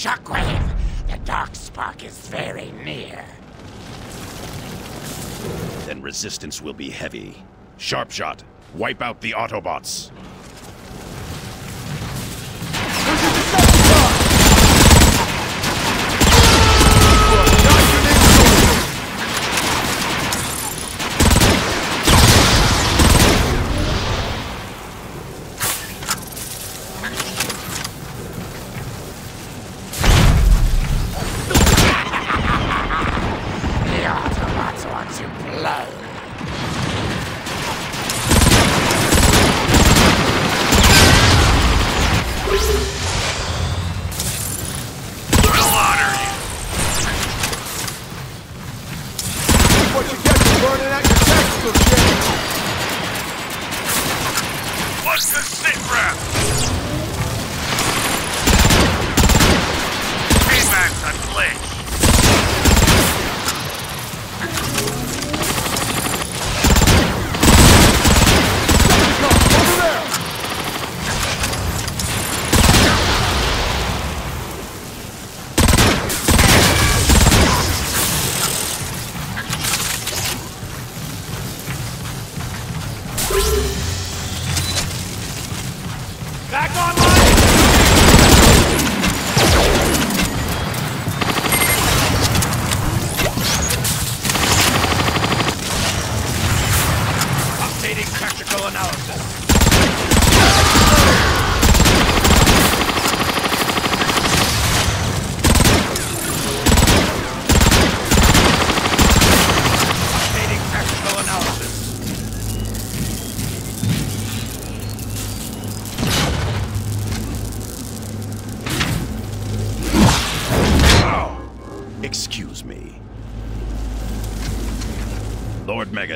Shockwave! The Dark Spark is very near. Then resistance will be heavy. Sharpshot, wipe out the Autobots.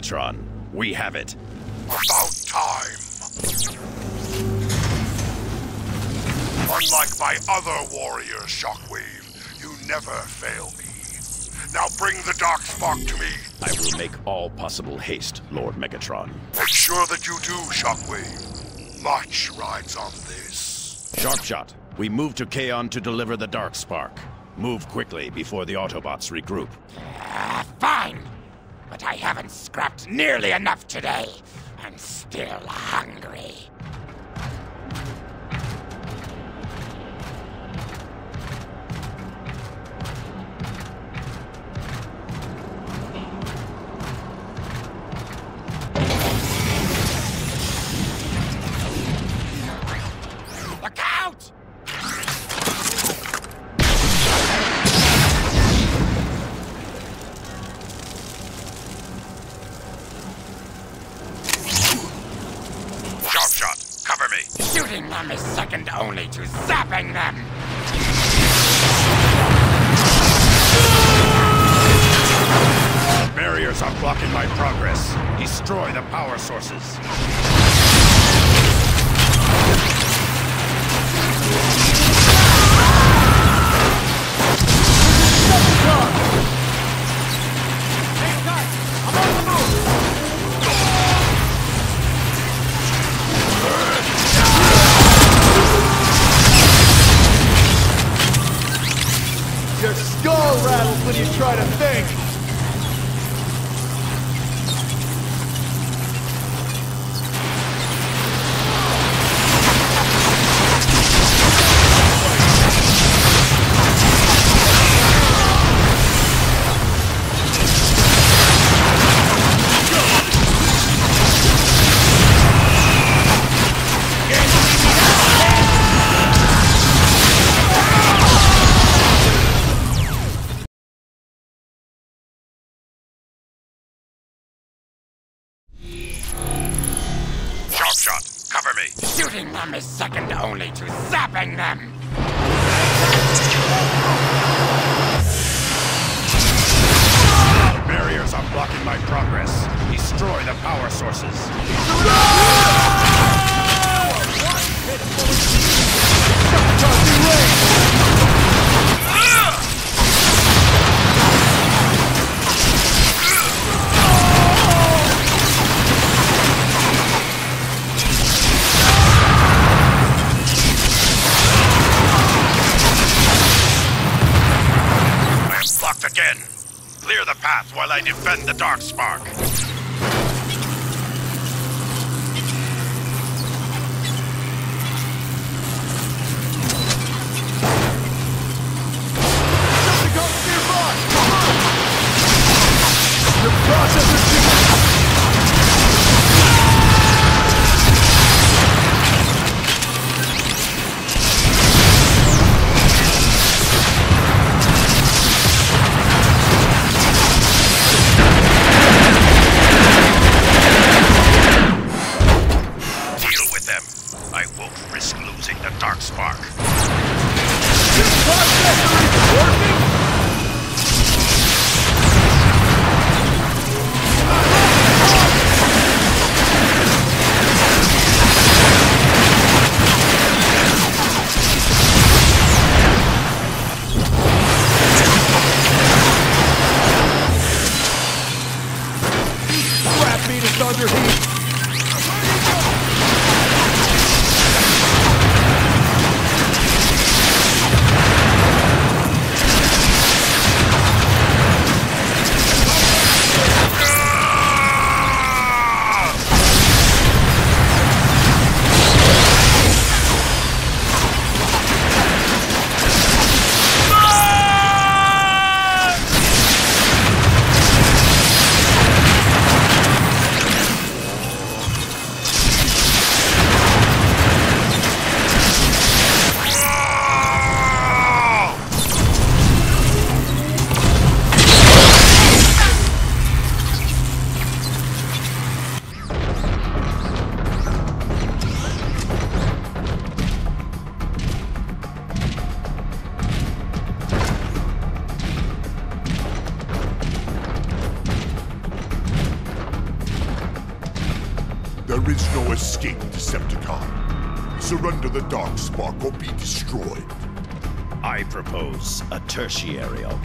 Megatron, we have it. About time. Unlike my other warriors, Shockwave, you never fail me. Now bring the Dark Spark to me. I will make all possible haste, Lord Megatron. Make sure that you do, Shockwave. Much rides on this. Sharpshot, we move to Kaon to deliver the Dark Spark. Move quickly before the Autobots regroup. Ah, fine! But I haven't scrapped nearly enough today. I'm still hungry. Are blocking my progress. Destroy the power sources. only to zapping them! Barriers are blocking my progress. Destroy the power sources. No! I defend the Darkspark. Decepticons nearby! Your processor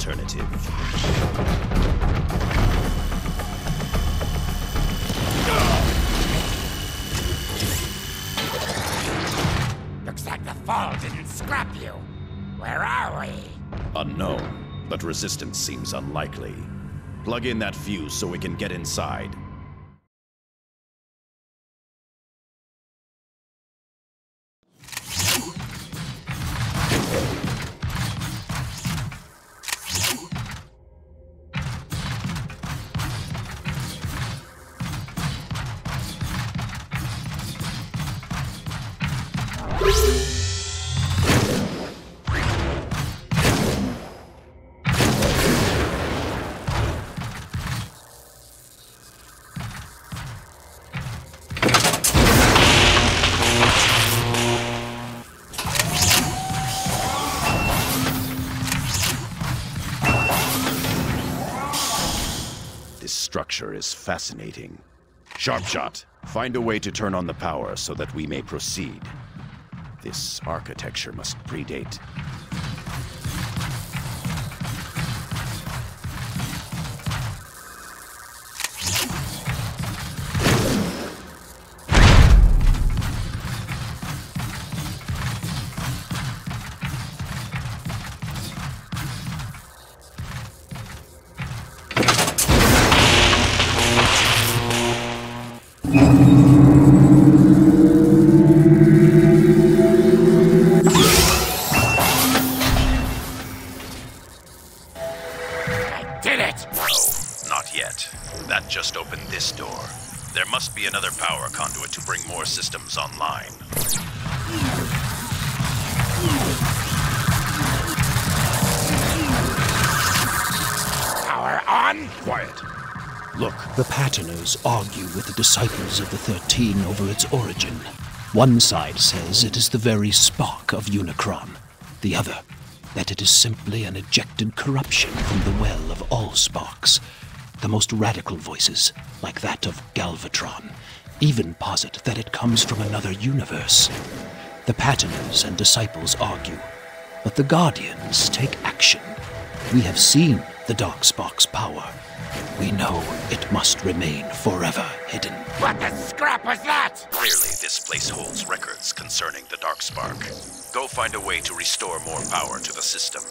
alternative. Looks like the fall didn't scrap you. Where are we? Unknown, but resistance seems unlikely. Plug in that fuse so we can get inside. Structure is fascinating. Sharpshot, find a way to turn on the power so that we may proceed. This architecture must predate. Must be another power conduit to bring more systems online. Power on? Quiet. Look, The Patterners argue with the disciples of the Thirteen over its origin. One side says it is the very spark of Unicron. The other, that it is simply an ejected corruption from the well of all sparks. The most radical voices, like that of Galvatron, even posit that it comes from another universe. The Patterners and disciples argue, but the Guardians take action. We have seen the Darkspark's power. We know it must remain forever hidden. What the scrap was that? clearly this place holds records concerning the Darkspark. Go find a way to restore more power to the system.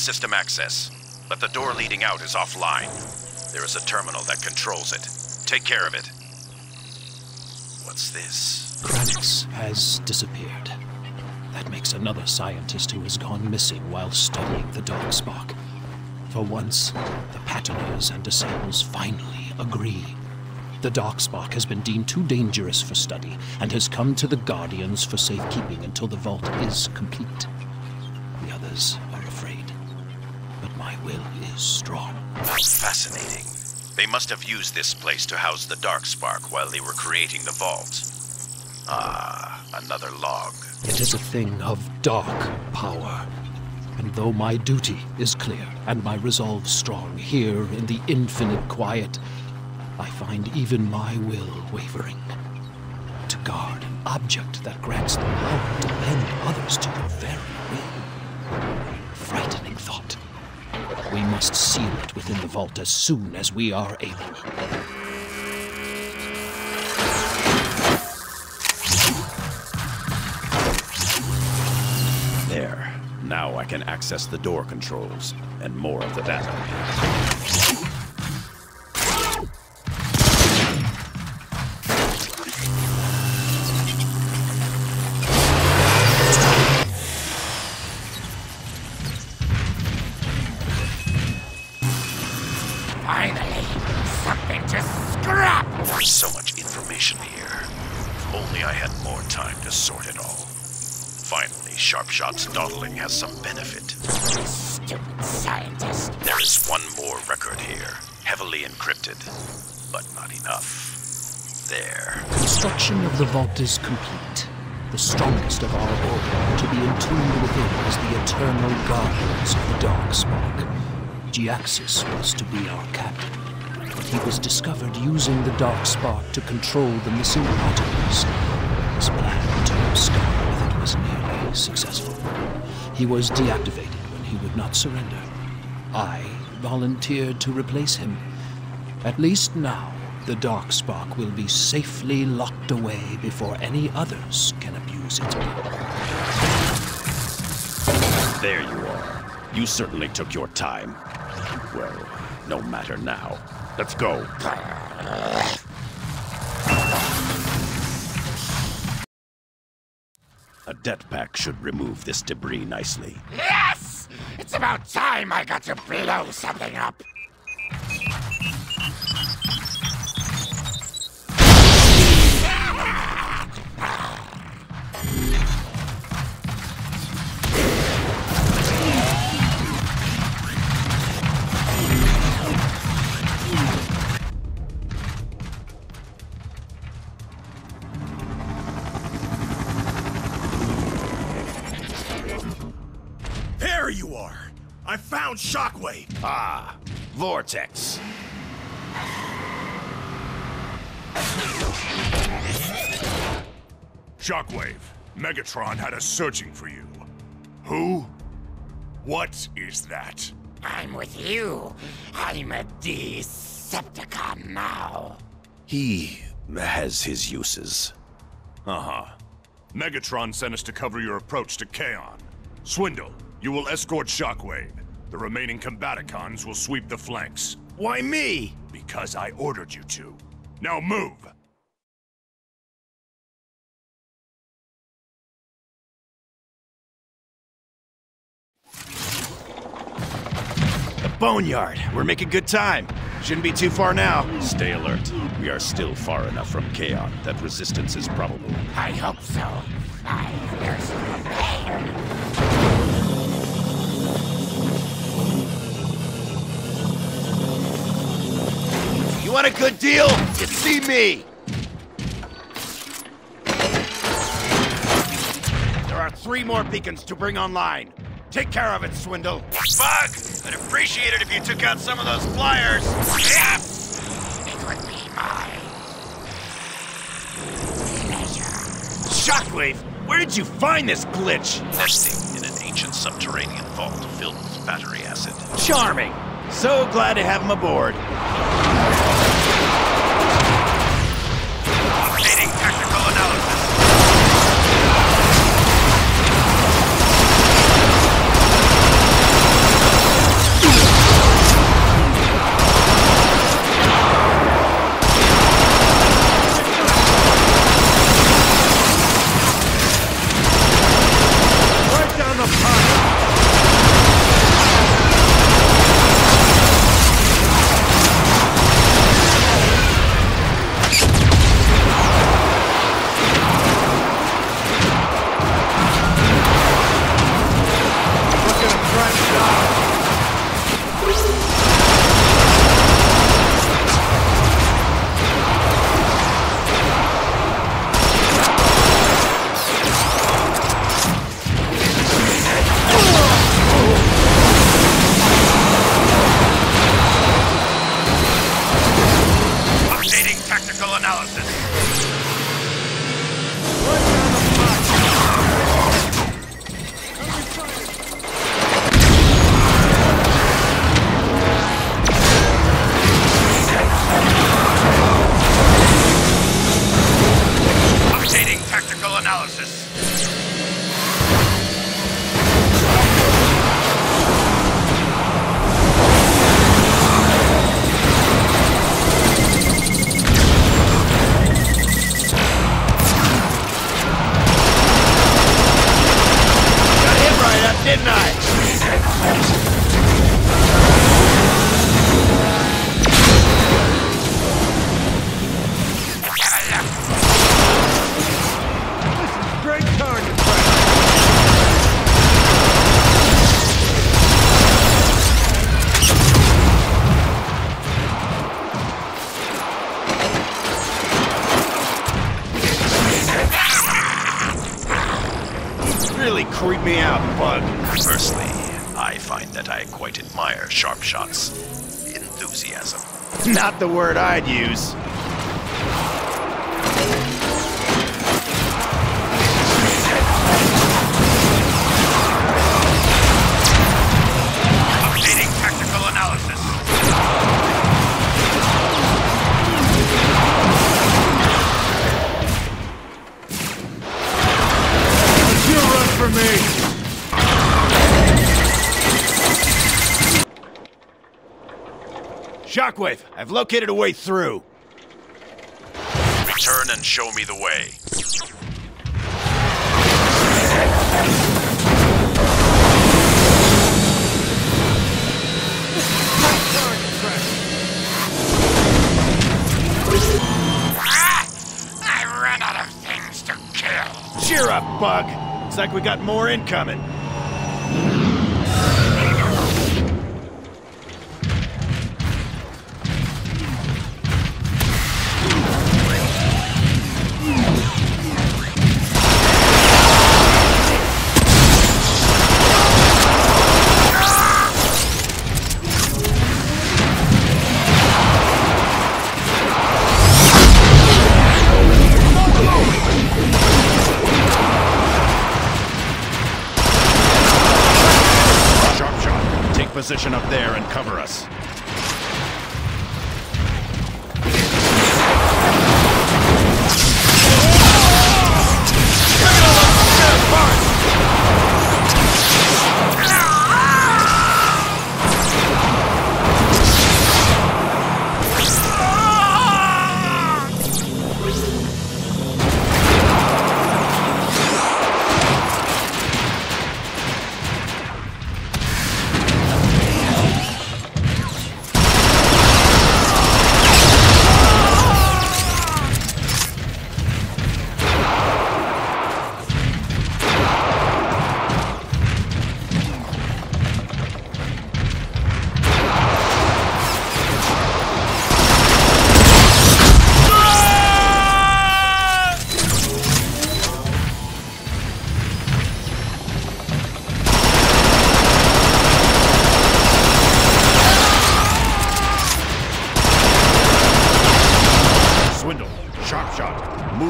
System access, but the door leading out is offline. There is a terminal that controls it. Take care of it. What's this? Kranix has disappeared. That makes another scientist who has gone missing while studying the Darkspark. For once, the Patterners and Disciples finally agree. The Darkspark has been deemed too dangerous for study and has come to the Guardians for safekeeping until the vault is complete. The others are afraid, but my will is strong. Fascinating. They must have used this place to house the Darkspark while they were creating the vault. Ah, another log. It is a thing of dark power. And though my duty is clear and my resolve strong here in the infinite quiet, I find even my will wavering. To guard an object that grants the power to bend others to your very will. We must seal it within the vault as soon as we are able. There. Now I can access the door controls and more of the data. I had more time to sort it all. Finally, Sharpshot's dawdling has some benefit. Stupid scientist. There is one more record here, heavily encrypted, but not enough. There. Construction of the vault is complete. The strongest of our order to be entombed within is the eternal guardians of the Darkspark. Giaxis was to be our captain, but he was discovered using the Darkspark to control the missing particles. His plan to abscond with it was nearly successful. He was deactivated when he would not surrender. I volunteered to replace him. At least now, the Darkspark will be safely locked away before any others can abuse power. There you are. You certainly took your time. Well, no matter now. Let's go. A pack should remove this debris nicely. Yes! It's about time I got to blow something up. Shockwave! Ah, Vortex. Shockwave, Megatron had us searching for you. Who? What is that? I'm with you. I'm a Decepticon now. He has his uses. Uh huh. Megatron sent us to cover your approach to Kaon. Swindle, you will escort Shockwave. The remaining Combaticons will sweep the flanks. Why me? Because I ordered you to. Now move! Boneyard. We're making good time. Shouldn't be too far now. Stay alert. We are still far enough from Kaon that resistance is probable. I hope so. I've You want a good deal? You see me! There are three more beacons to bring online. Take care of it, Swindle. Bug! I'd appreciate it if you took out some of those flyers. Yes! It would be my pleasure. Shockwave, where did you find this glitch? Nesting in an ancient subterranean vault filled with battery acid. Charming! So glad to have him aboard. Updating technical analysis. tactical analysis. The word I'd use. Shockwave, I've located a way through. Return and show me the way. Ah! I ran out of things to kill. Cheer up, Bug. Looks like we got more incoming. Position up there and cover us.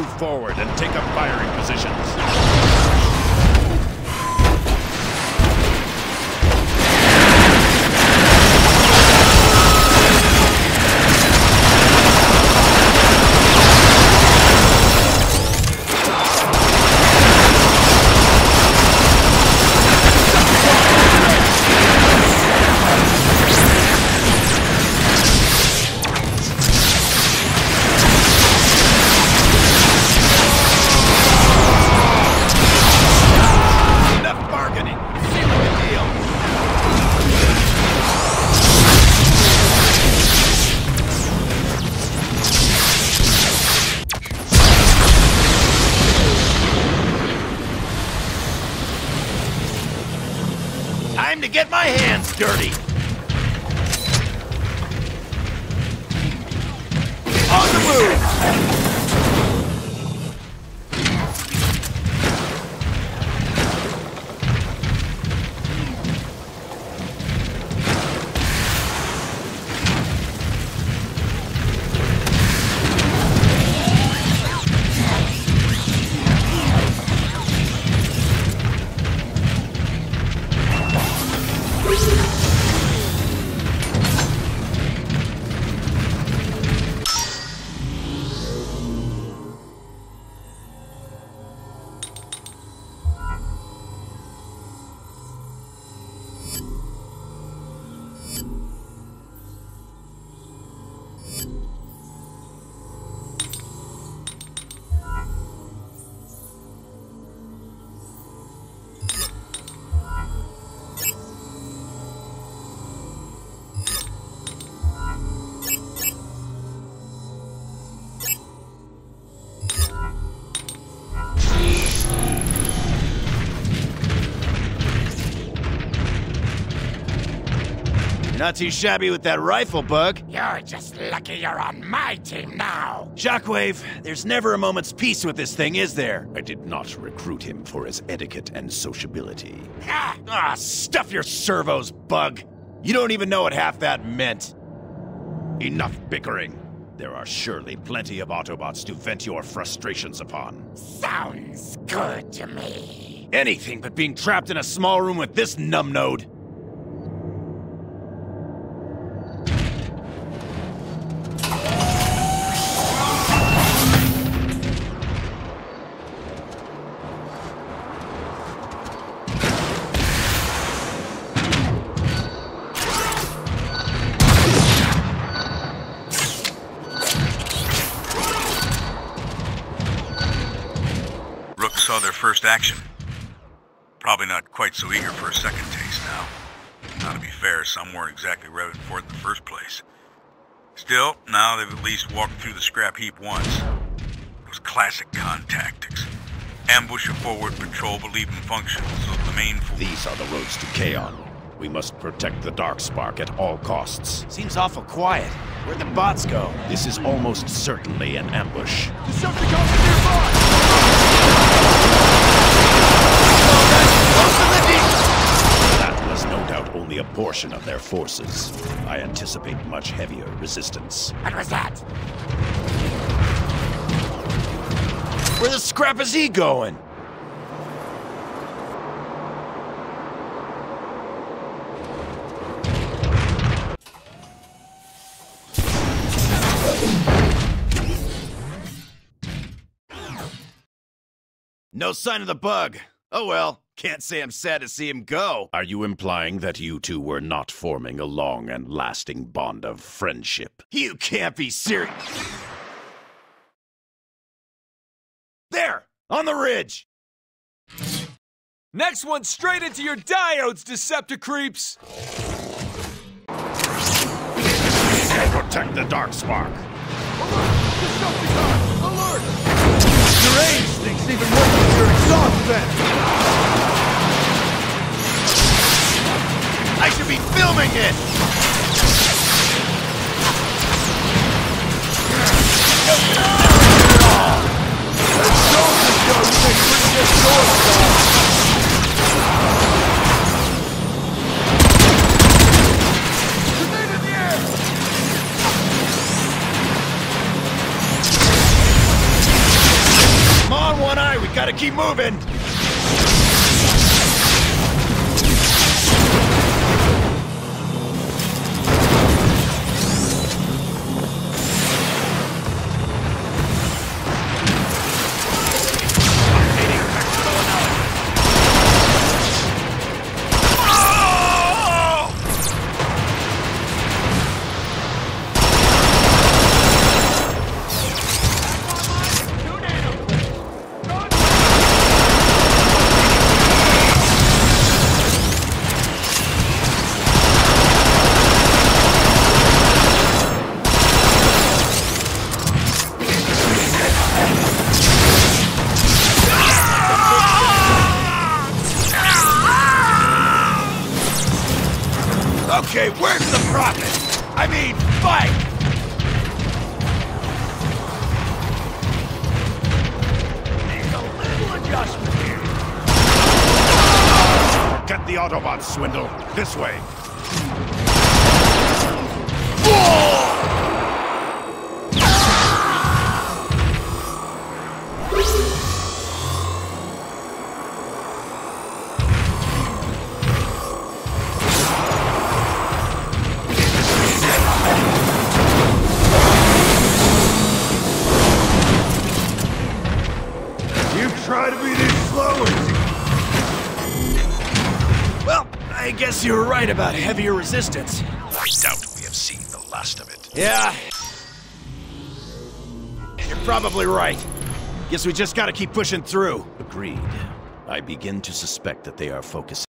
Move forward and take up firing positions. Not too shabby with that rifle, Bug. You're just lucky you're on my team now. Shockwave, there's never a moment's peace with this thing, is there? I did not recruit him for his etiquette and sociability. Ah, Ah, stuff your servos, Bug. You don't even know what half that meant. Enough bickering. There are surely plenty of Autobots to vent your frustrations upon. Sounds good to me. Anything but being trapped in a small room with this numbnode. Fair, weren't exactly revving for it in the first place. Still, now they've at least walked through the scrap heap once. It was classic con tactics. Ambush a forward patrol, but leave them functional so the main fo- These are the roads to Kaon. We must protect the Darkspark at all costs. Seems awful quiet. Where'd the bots go? This is almost certainly an ambush. Decepticons are nearby! That was no doubt only a portion of their forces. I anticipate much heavier resistance. What was that? Where the scrap is he going? No sign of the bug. Oh well, can't say I'm sad to see him go. Are you implying that you two were not forming a long and lasting bond of friendship? You can't be serious. There! On the ridge! Next one straight into your diodes, Decepticreeps! Protect the Darkspark! Decepticon, alert! Aim stinks even worse than your exhaust vent! I should be filming it! Grenade gotta keep moving! Resistance. I doubt we have seen the last of it. Yeah. You're probably right. Guess we just gotta keep pushing through. Agreed. I begin to suspect that they are focusing.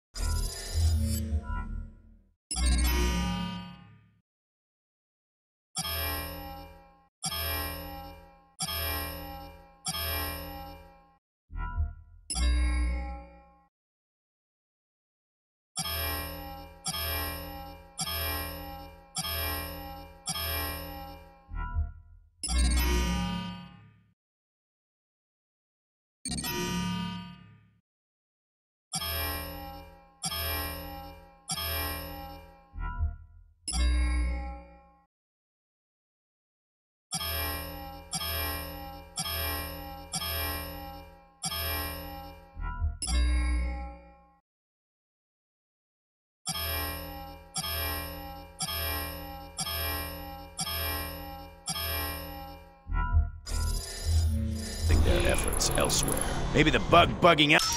Bug bugging out.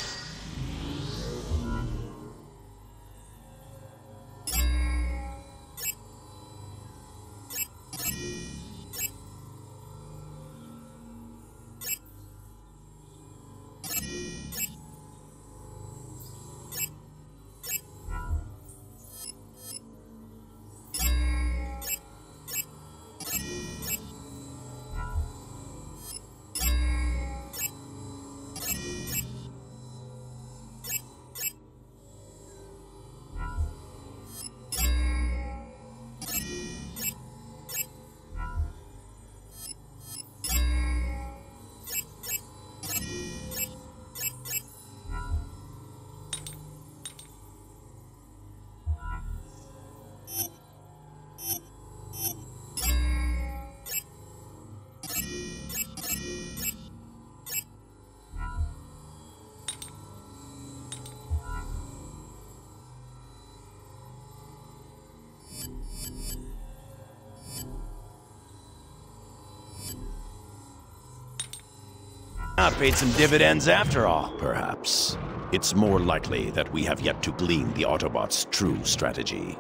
Ah, paid some dividends after all. Perhaps. It's more likely that we have yet to glean the Autobots' true strategy.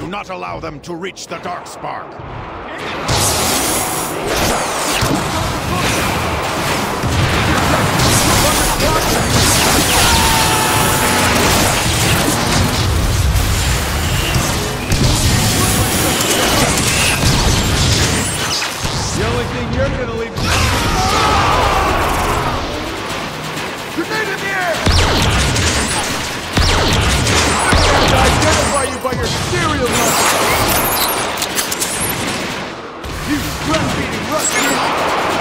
Do not allow them to reach the Dark Spark. You're gonna leave. In to identify you by your serial number! You breath-beating Russian!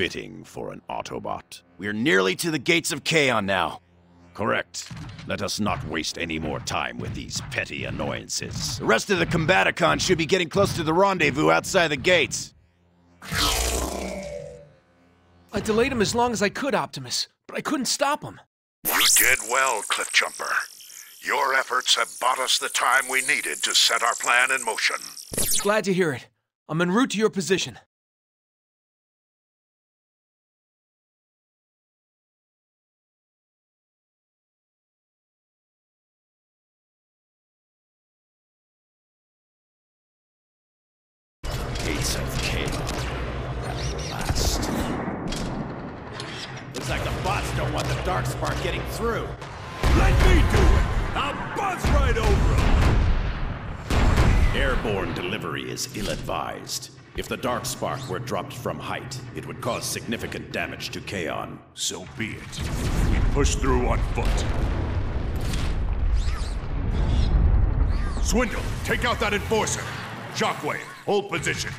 Fitting for an Autobot. We're nearly to the gates of Kaon now. Correct. Let us not waste any more time with these petty annoyances. The rest of the Combaticons should be getting close to the rendezvous outside the gates. I delayed him as long as I could, Optimus, but I couldn't stop him. You did well, Cliffjumper. Your efforts have bought us the time we needed to set our plan in motion. Glad to hear it. I'm en route to your position. Bots don't want the Dark Spark getting through. Let me do it! I'll buzz right over him! Airborne delivery is ill-advised. If the Dark Spark were dropped from height, it would cause significant damage to Kaon. So be it. We push through on foot. Swindle, take out that enforcer. Shockwave, hold position.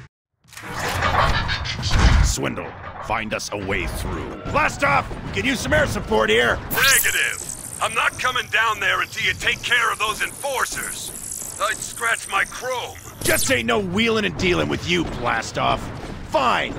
Swindle, find us a way through. Blast off! We can use some air support here. Negative. I'm not coming down there until you take care of those enforcers. I'd scratch my chrome. Just ain't no wheeling and dealing with you, Blastoff. Fine.